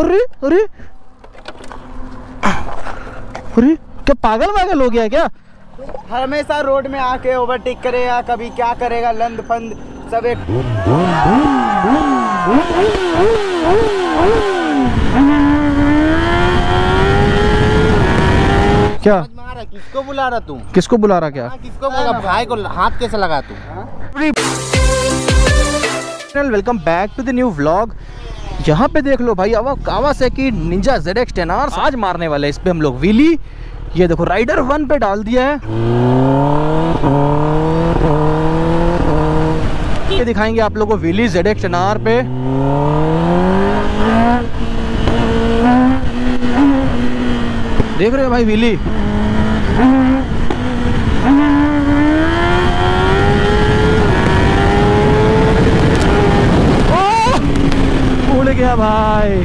अरे अरे। अरे क्या पागल वागल हो गया क्या? हमेशा रोड में आके ओवरटेक करेगा कभी क्या करेगा लंद फंद सब एक क्या? किसको बुला रहा तू? किसको बुला रहा क्या? हाँ, किसको बुला भाई को हाथ कैसे लगा तू? Welcome back to the new vlog यहाँ पे देख लो भाई, अब Kawasaki Ninja Z X ten R आज मारने वाले इस पे हम लोग व्हीली ये देखो राइडर वन पे डाल दिया है। ये दिखाएँगे आप लोगों को wheelie Z X ten R पे। देख रहे हो भाई व्हीली ओह! उड़ गया भाई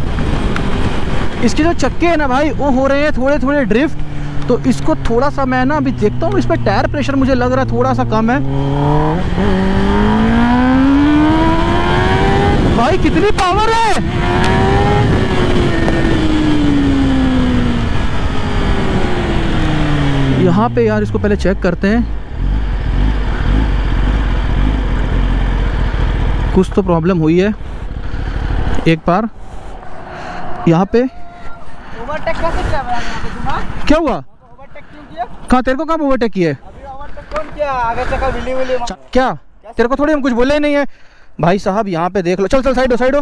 इसके जो चक्के हैं ना भाई, वो हो रहे हैं थोड़े थोड़े ड्रिफ्ट तो इसको थोड़ा सा मैं ना अभी देखता हूँ, इस पर टायर प्रेशर मुझे लग रहा है थोड़ा सा कम है। भाई, कितनी पावर है? यहाँ पे यार, इसको पहले चेक करते हैं। कुछ तो प्रॉब्लम हुई है, एक बार। यहाँ पे किया हुआ? कहाँ तेरे को कहाँ ओवरटेक किए अभी ओवरटेक कौन किया? क्या? तेरे को थोड़ी हम कुछ बोले नहीं है। भाई साहब यहाँ पे देख लो। चल चल साइड हो साइड। हो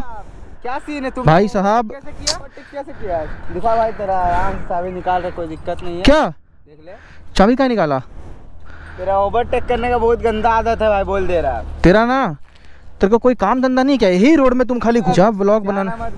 क्या सीन है तुम? भाई साहब। कैसे किया? कैसे किया? दिखा भाई तेरा आराम चाबी निकाल रहा कोई दिक्कत नहीं है। क्या? देख ले। चाबी कहाँ निकाला? तेरा ओवरटेक करने का बहुत गंदा आदत है भाई बोल दे रहा। है तेरा ना? तेरे को कोई काम धंधा नहीं क्या? यही रोड में तुम खाली जब व्लॉग बनाना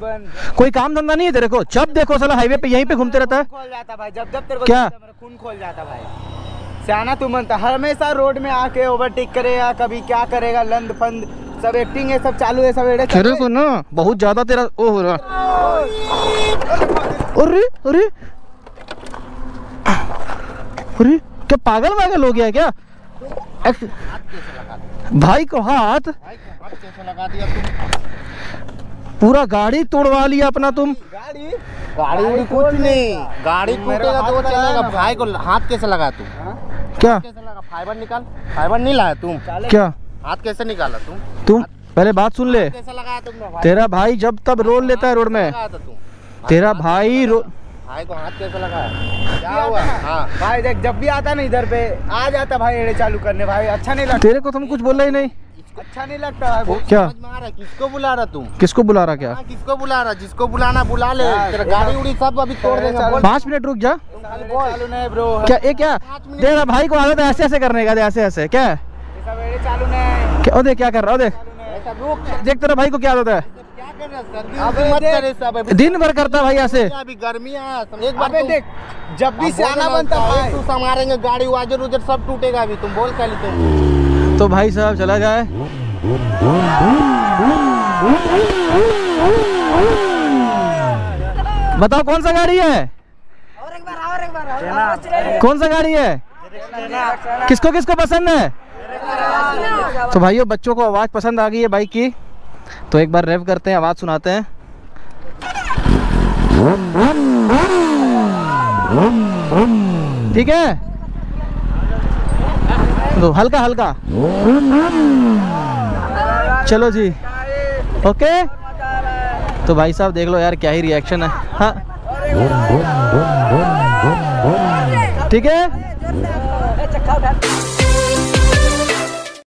कोई काम धंधा नहीं है तेरे को? जब देखो साला हाईवे पे यहीं पे घूमते रहता है। खोल जाता भाई जब जब तेरे को क्या? खून खोल जाता भाई। सियाना तू बनता हमेशा रोड में आके ओवरटेक करेगा कभी क्या करेगा लंद फंद सब एक्टिंग है सब चालू है सब एड़े तेरे को ना बहुत ज़्यादा तेरा ओ हो रहा अरे अरे। अरे क्या पागल वागल हो गया क्या? भाई को हाथ। भाई को हाथ कैसे लगा दिया पूरा गाड़ी तोड़वा लिया अपना तुम। गाड़ी गाड़ी उड़ी कुछ नहीं। गाड़ी टूटेगा तो वो चलेगा। लगाया भाई को हाथ कैसे लगा तू? हाँ? क्या? कैसे लगा? फाइबर निकाल। फाइबर नहीं लाया तुम। क्या? हाथ कैसे निकाला तुम तुम पहले बात सुन ले। कैसे लगाया तुमने तेरा भाई जब तब रोल लेता है रोड में। तेरा भाई रो भाई को हाथ कैसे लगाया क्या हुआ? हाँ। भाई देख जब भी आता ना इधर पे आ जाता भाई एड़े चालू करने। भाई अच्छा नहीं लगता। तेरे को तुम कुछ बोला ही नहीं। अच्छा नहीं लगता भाई वो- क्या? है? किसको बुला रहा तू? किसको बुला रहा क्या? हाँ, किसको बुला रहा? जिसको बुलाना बुला ले। हाँ, गाड़ी सब- उड़ी सब अभी तोड़ देंगे चल- पाँच मिनट रुक जा। एड़े चालू नहीं ब्रो क्या ये क्या? तेरा भाई को आदत है ऐसे ऐसे करने का ऐसे ऐसे। क्या? है? चालू नहीं। क्या क्या कर रहा हो? देख। देख तेरा भाई को क्या आदत है? दिन भर करता है भाई ऐसे। अभी गर्मी है एक बार अबे देख जब भी सियाना बनता भाई। तू संभालेंगे गाड़ी वाजर उजर सब टूटेगा अभी तुम बोल खाली तुम तो भाई साहब चला जाए। बताओ कौन सा गाड़ी है? और एक बार और एक बार कौन सा गाड़ी है? किसको किसको पसंद है? तो भाइयों बच्चों को आवाज़ पसंद आ गई है बाइक की। तो एक बार रेव करते हैं, आवाज़ सुनाते हैं। ठीक है? तो हल्का हल्का। चलो जी। ओके? तो भाई साहब, देख लो यार, क्या ही रिएक्शन है। हाँ। ठीक है?